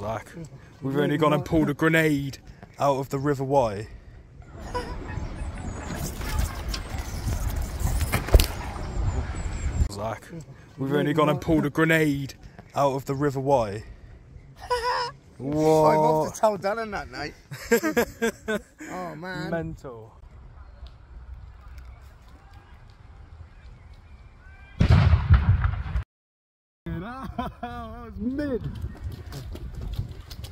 Zak, mm-hmm. we've only gone and pulled a grenade out of the River Wye. Zak, mm-hmm. we've only gone and pulled a grenade out of the River Wye. I'm off to tell Darren that night. oh man. Mental. that was mid.